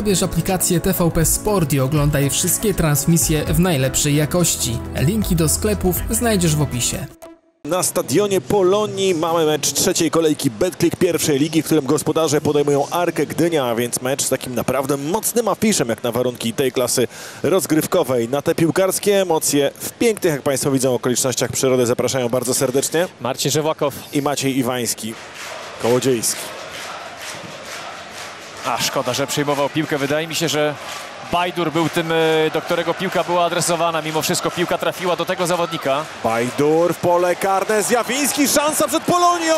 Pobierz aplikację TVP Sport i oglądaj wszystkie transmisje w najlepszej jakości. Linki do sklepów znajdziesz w opisie. Na stadionie Polonii mamy mecz trzeciej kolejki Betclick pierwszej ligi, w którym gospodarze podejmują Arkę Gdynia, a więc mecz z takim naprawdę mocnym afiszem jak na warunki tej klasy rozgrywkowej. Na te piłkarskie emocje w pięknych, jak Państwo widzą, okolicznościach przyrody zapraszają bardzo serdecznie Marcin Żewłakow. i Maciej Iwański, Kołodziejski. A szkoda, że przyjmował piłkę. Wydaje mi się, że Bajdur był tym, e, do którego piłka była adresowana. Mimo wszystko piłka trafiła do tego zawodnika. Bajdur w pole karne, Zjawiński, szansa przed Polonią!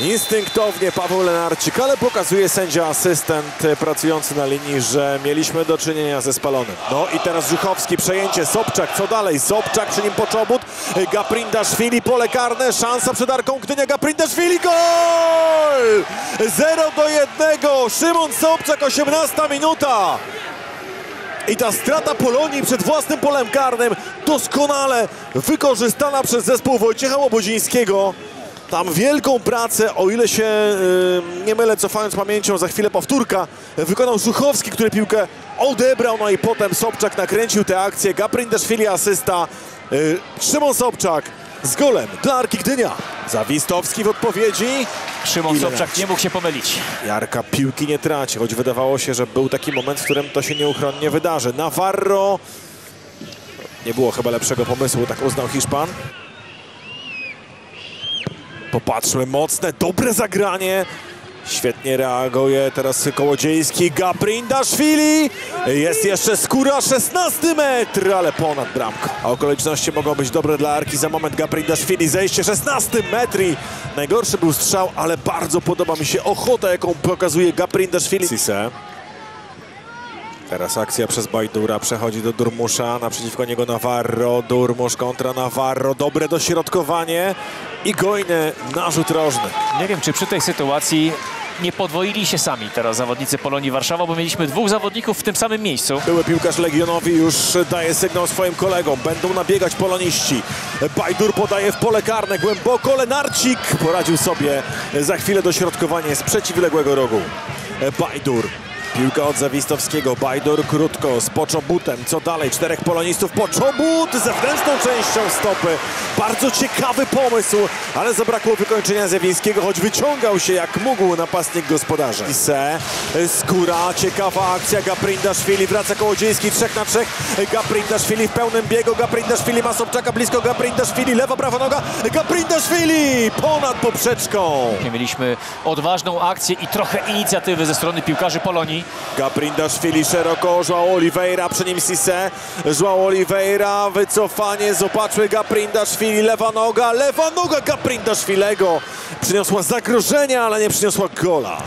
Instynktownie Paweł Lenarcik, ale pokazuje sędzia asystent e, pracujący na linii, że mieliśmy do czynienia ze spalonym. No i teraz Żuchowski, przejęcie, Sobczak, co dalej? Sobczak, przy nim Poczobut, e, Gaprindaszwili, pole karne, szansa przed Arką Gdynia, Gaprindaszwili, gol! 0 do 1, Szymon Sobczak, 18 minuta! I ta strata Polonii przed własnym polem karnym doskonale wykorzystana przez zespół Wojciecha Łobodzińskiego. Tam wielką pracę, o ile się yy, nie mylę, cofając pamięcią, za chwilę powtórka, wykonał Żuchowski, który piłkę odebrał, no i potem Sobczak nakręcił tę akcję. Gaprindaszwili asysta, yy, Szymon Sobczak z golem dla Arki Gdynia. Zawistowski w odpowiedzi. Szymon Ile Sobczak nie mógł się pomylić. Jarka piłki nie traci, choć wydawało się, że był taki moment, w którym to się nieuchronnie wydarzy. Navarro. Nie było chyba lepszego pomysłu, tak uznał Hiszpan. Popatrzmy, mocne, dobre zagranie. Świetnie reaguje teraz Kołodziejski, Gaprindaszwili. Jest jeszcze skóra, 16 metr, ale ponad bramkę. A okoliczności mogą być dobre dla Arki. Za moment Gaprindaszwili, zejście 16 metr i najgorszy był strzał, ale bardzo podoba mi się ochota, jaką pokazuje Gaprindaszwili. Sise. Teraz akcja przez Bajdura przechodzi do Durmusza, naprzeciwko niego Navarro, Durmusz kontra Navarro, dobre dośrodkowanie i gojny narzut rożny. Nie wiem, czy przy tej sytuacji nie podwoili się sami teraz zawodnicy Polonii Warszawa, bo mieliśmy dwóch zawodników w tym samym miejscu. Były piłkarz Legionowi już daje sygnał swoim kolegom. Będą nabiegać poloniści. Bajdur podaje w pole karne głęboko. Lenarcik poradził sobie za chwilę dośrodkowanie z przeciwległego rogu. Bajdur. Piłka od Zawistowskiego. Bajdur krótko z Poczobutem. Co dalej? Czterech polonistów. Poczobut zewnętrzną częścią stopy. Bardzo ciekawy pomysł, ale zabrakło wykończenia Zjawińskiego, choć wyciągał się jak mógł napastnik gospodarza. Ise, skóra, ciekawa akcja. Gaprindaszwili wraca Kołodziejski. Trzech na trzech. Gaprindaszwili w pełnym biegu. Gaprindaszwili ma Sobczaka blisko. Gaprindaszwili, lewa, prawa noga. Gaprindaszwili ponad poprzeczką. Mieliśmy odważną akcję i trochę inicjatywy ze strony piłkarzy Polonii. Gaprindaszwili szeroko, João Oliveira, przy nim Sisse. João Oliveira, wycofanie, zobaczmy Gaprindaszwili, lewa noga, lewa noga Gaprindaszwilego. Przyniosła zagrożenia, ale nie przyniosła gola.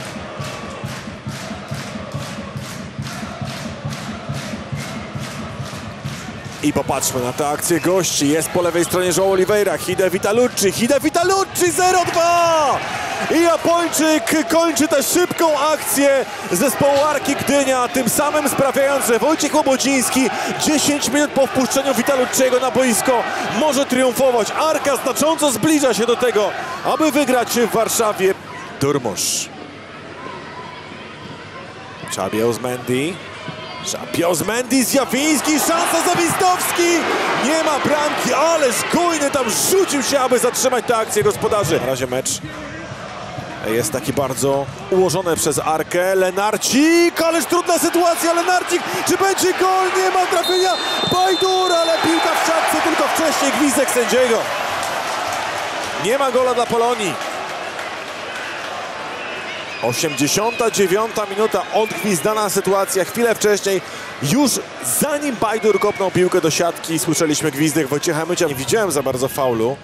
I popatrzmy na tę akcję gości. Jest po lewej stronie João Oliveira. Hide Vitalucci. Hide Vitalucci 0-2! I Japończyk kończy tę szybką akcję zespołu Arki Gdynia, tym samym sprawiając, że Wojciech Łobodziński 10 minut po wpuszczeniu Vitalucciego na boisko może triumfować. Arka znacząco zbliża się do tego, aby wygrać w Warszawie. Durmusz. Czabiał z Mendy. Szapio z Mendy, Zjawiński, szansa Zawistowski! Nie ma bramki, ależ Kujny tam rzucił się, aby zatrzymać tę akcję gospodarzy. Na razie mecz jest taki bardzo ułożony przez Arkę. Lenarcik, ależ trudna sytuacja, Lenarcik, czy będzie gol? Nie ma trafienia, Bajdur, ale piłka w siatce, tylko wcześniej gwizdek sędziego. Nie ma gola dla Polonii. 89 minuta, odgwizdana sytuacja. Chwilę wcześniej, już zanim Bajdur kopnął piłkę do siatki, słyszeliśmy gwizdek Wojciecha Mycia. Nie widziałem za bardzo faulu.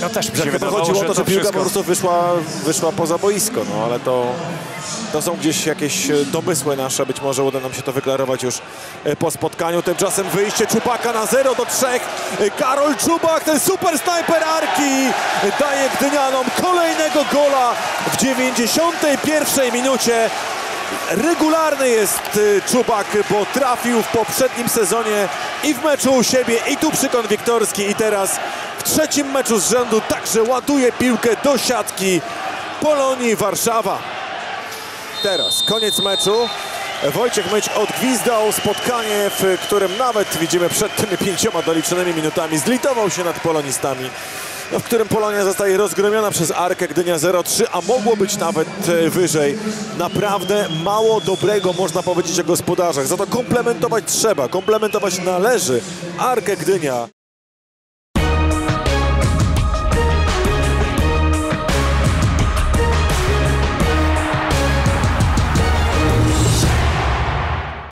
No też mi się wydawało, chodziło o to, że piłka wszystko- po prostu wyszła, wyszła poza boisko, no ale to, to są gdzieś jakieś e, domysły nasze, być może uda nam się to wyklarować już e, po spotkaniu. Tymczasem wyjście Czupaka na 0 do 3. E, Karol Czubak, ten super snajper Arki daje Gdynianom kolejnego gola w 91 minucie. Regularny jest Czubak, bo trafił w poprzednim sezonie i w meczu u siebie, i tu przy Konwiktorski, i teraz w trzecim meczu z rzędu także ładuje piłkę do siatki Polonii Warszawa. Teraz koniec meczu. Wojciech Myć odgwizdał spotkanie, w którym nawet widzimy przed tymi pięcioma doliczonymi minutami zlitował się nad polonistami. No, w którym Polonia zostaje rozgromiona przez Arkę Gdynia 0-3, a mogło być nawet e, wyżej. Naprawdę mało dobrego można powiedzieć o gospodarzach. Za to komplementować trzeba, komplementować należy Arkę Gdynia.